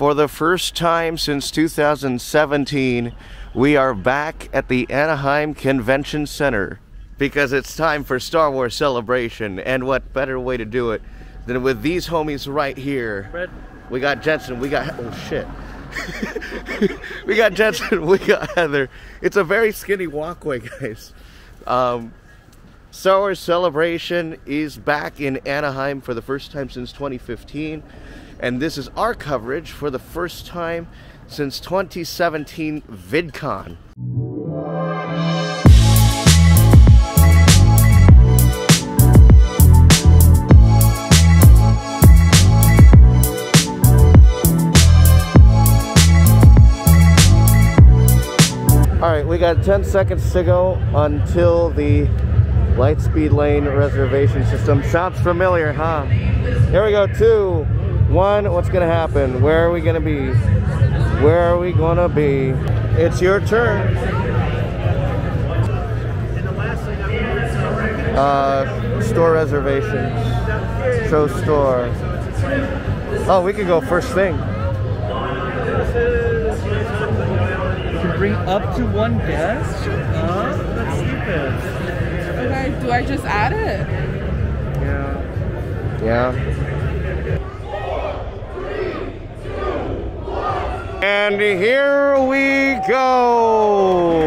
For the first time since 2017, we are back at the Anaheim Convention Center because it's time for Star Wars Celebration. And what better way to do it than with these homies right here? Red. We got Jensen, we got, oh shit. we got Jensen, we got Heather. It's a very skinny walkway, guys. Um, Wars Celebration is back in Anaheim for the first time since 2015. And this is our coverage for the first time since 2017 VidCon. All right, we got 10 seconds to go until the Lightspeed Lane reservation system. Sounds familiar, huh? Here we go, two, one. What's gonna happen? Where are we gonna be? Where are we gonna be? It's your turn. Uh, store reservations. Show store. Oh, we could go first thing. You can bring up to one guest? Huh? That's stupid. Okay, do I just add it? Yeah. Yeah. And here we go.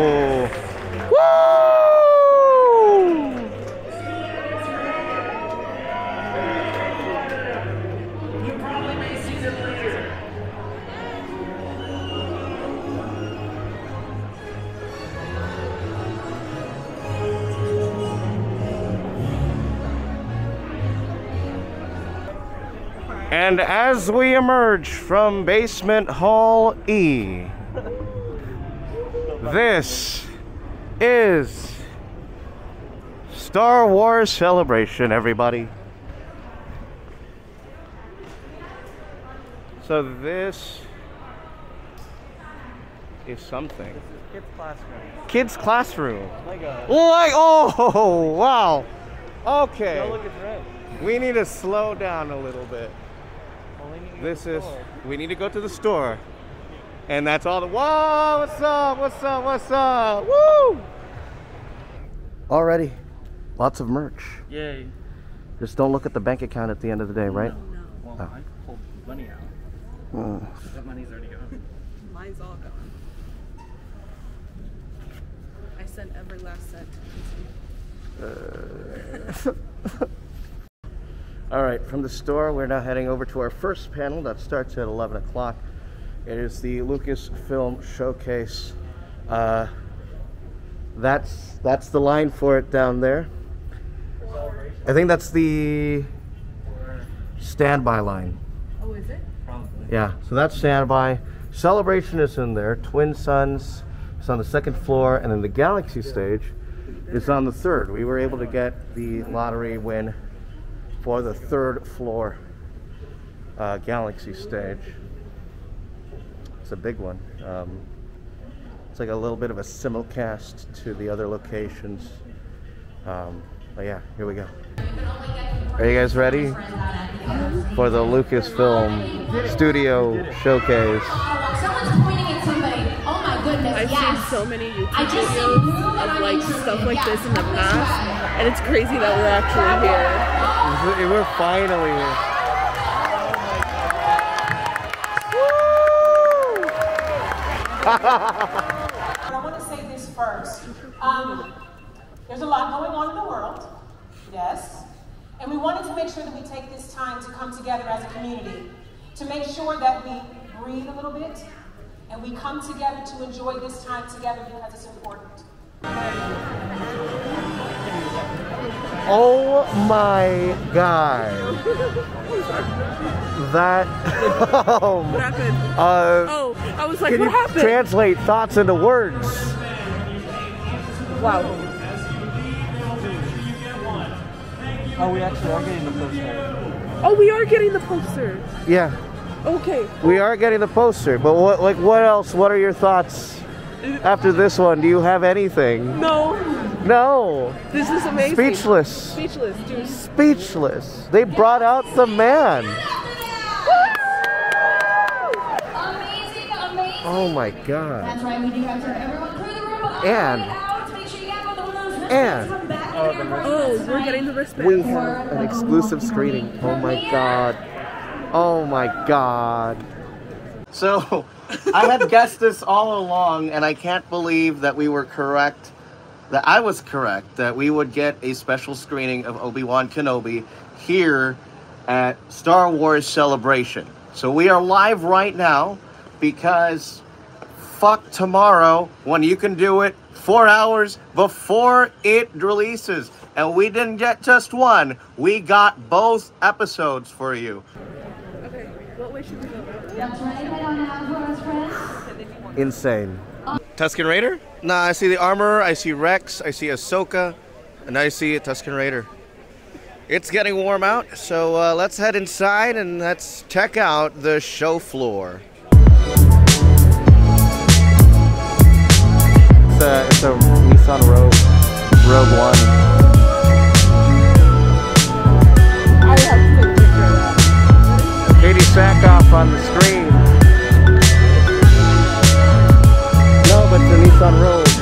And as we emerge from Basement Hall E, this is Star Wars Celebration, everybody. So this is something. Kids classroom. Kids classroom. Lego. Like, oh, wow. Okay. We need to slow down a little bit. Only need to go This is, store. we need to go to the store. And that's all the, whoa, what's up, what's up, what's up, woo! Already, lots of merch. Yay. Just don't look at the bank account at the end of the day, right? No, Well, Oh. I pulled money out. Mm. That money's already gone. mine's all gone. I sent every last cent. All right, from the store, we're now heading over to our first panel that starts at 11 o'clock. It is the Lucasfilm Showcase. Uh, that's that's the line for it down there. I think that's the standby line. Oh, is it? Probably. Yeah, so that's standby. Celebration is in there. Twin Suns is on the second floor, and then the Galaxy stage is on the third. We were able to get the lottery win for the third floor uh, Galaxy stage. It's a big one. Um, it's like a little bit of a simulcast to the other locations. Um, but yeah, here we go. Are you guys ready for the Lucasfilm Studio Showcase? I've yes. seen so many YouTube just videos see blue and of like stuff like yeah, this in the past, and it's crazy that we're actually here. We're finally here. I want to say this first. Um, there's a lot going on in the world, yes, and we wanted to make sure that we take this time to come together as a community, to make sure that we breathe a little bit and we come together to enjoy this time together because it's important. Oh my god. That. um, What happened? uh, Oh, I was like, can what you happened? translate thoughts into words? wow. Oh, we actually are getting the poster. Oh, we are getting the poster. Yeah, Okay. we are getting the poster, but what, like, what else? What are your thoughts after this one? Do you have anything? No, No. this is amazing. Speechless. Speechless, dude. Speechless. They brought out the man. Oh my god. That's right, we do have to everyone clear the room. I'll And- clear it out. Make sure you got one of those wristbands And- Oh, Oh, we're getting the wristband. We have an exclusive screening. Oh my god. Oh my god. So, I had guessed this all along, and I can't believe that we were correct. That I was correct that we would get a special screening of Obi Wan Kenobi here at Star Wars Celebration. So we are live right now because fuck tomorrow when you can do it four hours before it releases. And we didn't get just one, we got both episodes for you. Okay, what way should we go? That's right, head on out for us, friends. Insane. Tusken Raider? Nah, I see the Armorer, I see Rex, I see Ahsoka, and I see a Tusken Raider. It's getting warm out, so uh, let's head inside and let's check out the show floor. It's a, it's a Nissan Rogue, Rogue One. On the screen. No, but the Nissan Rogue.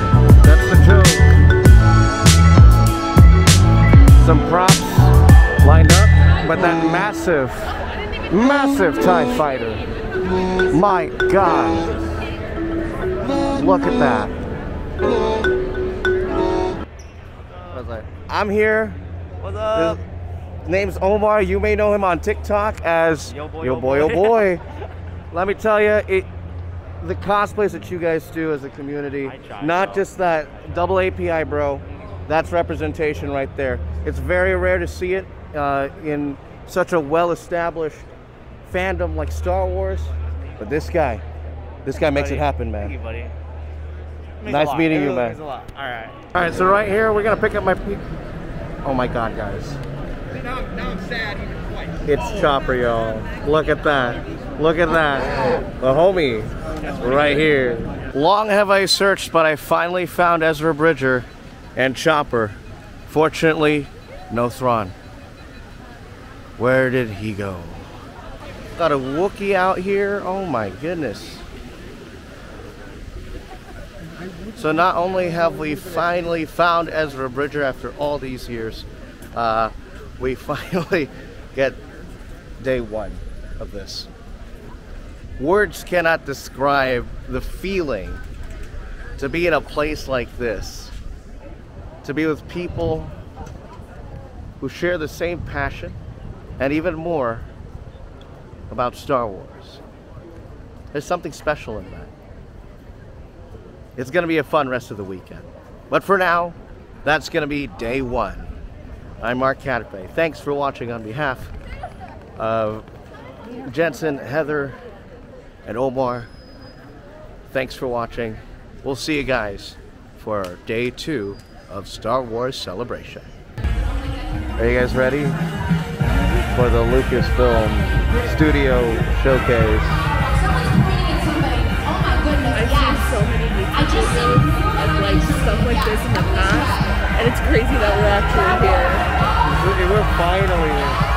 That's the joke. Some props lined up, but that massive, massive TIE fighter. My God. Look at that. I'm here. What's His name's Omar. You may know him on TikTok as Yo boy, Yo yo boy, boy. oh boy. Let me tell you, it the cosplays that you guys do as a community, try, not bro. just that double API, bro. That's representation right there. It's very rare to see it uh, in such a well-established fandom like Star Wars. But this guy, this guy makes it Buddy. happen, Thank you, man. buddy. Nice meeting It you, man. means a lot. All right. All right, so right here we're gonna pick up my. Pe- oh my God, guys! Now, now I'm sad even twice. It's Chopper, y'all. Look at that. Look at that. The homie right here. Long have I searched, but I finally found Ezra Bridger and Chopper. Fortunately, no Thrawn. Where did he go? Got a Wookiee out here. Oh my goodness. So not only have we finally found Ezra Bridger after all these years, uh, we finally get day one of this. Words cannot describe the feeling to be in a place like this, to be with people who share the same passion and even more about Star Wars. There's something special in that. It's going to be a fun rest of the weekend. But for now, that's going to be day one. I'm Mark Catapay. Thanks for watching on behalf of Jensen, Heather, and Omar. Thanks for watching. We'll see you guys for day two of Star Wars Celebration. Are you guys ready for the Lucasfilm Studio Showcase? Someone's pointing at somebody. Oh my goodness, I've seen so many YouTube videos of like stuff like this in the past, and it's crazy that we're actually here. We're finally